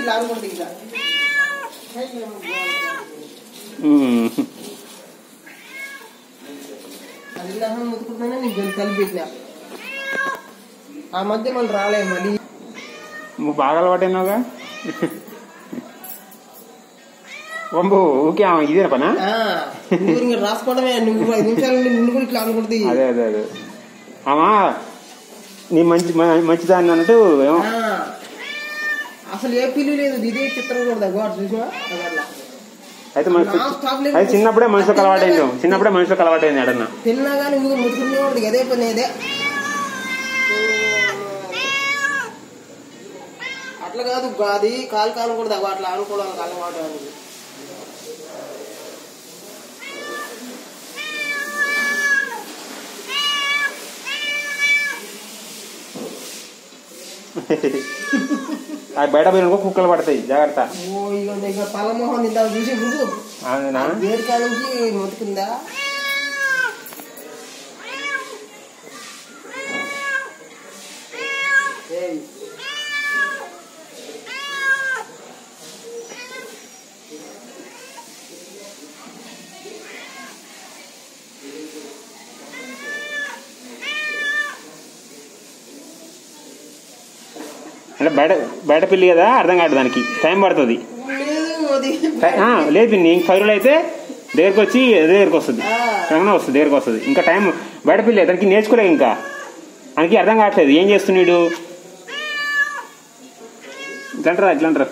ఇట్లా అనుకుంటుంది ఇట్లా ఉమ్. అది ఇందాక ముట్టుకుంటున్నానే నీకు గొంతు కలిపి పెట్టినా ఆ మధ్య మళ్ళీ రాలే మళ్ళీ నువ్వు బాగా అలవాటైనావుగా వంబు ఊకే ఆమె ఇదే పనా ఆ, నువ్వు ఇంకా రాసుకోవడమే నువ్వు ఐదు నిమిషాలు ఉండి నిన్ను కూడా ఇట్లా అనుకుంటుంది అదే అదే అదే ఆమా నీ మంచి మ- మంచిదాన్ని అన్నట్టు ఏమో ఆ, అసలు ఏ పిల్లి లేదు ఇదే చిత్రం కూడా అయితే. అది చిన్నప్పుడే మనుషులకు అలవాటైంది చిన్నప్పుడే మనుషులకు అలవాటైంది ఎడన్నా తిన్నా కానీ నువ్వు ముట్టుకునేవాడు అదే పని అదే. అట్లా కాదు అది కాలు కాలు కూడా అట్లా అనుకోవడానికి అలవాటు అని అది బయట పోయిన కుక్కలు పడతాయి. జాగ్రత్త. ఓ ఇక పలమోహన్ ఇంత చూసి అవునా? వేరు కాడ నుంచి మొత్తుకుందా? అంటే బయట బయట పిల్లి కదా అర్థం కాదు దానికి. టైం పడుతుంది. లేదు పిన్ని ఇంక ఫైవ్ అయితే దగ్గరికి వచ్చి దగ్గరికి వస్తుంది. రంగన వస్తుంది దగ్గరికి వస్తుంది. ఇంకా టైం బయట పిల్లి దానికి నేర్చుకోలే ఇంకా. దానికి అర్థం కావట్లేదు ఏం చేస్తున్నాడు? ఇట్లంటారా ఇట్లంటారా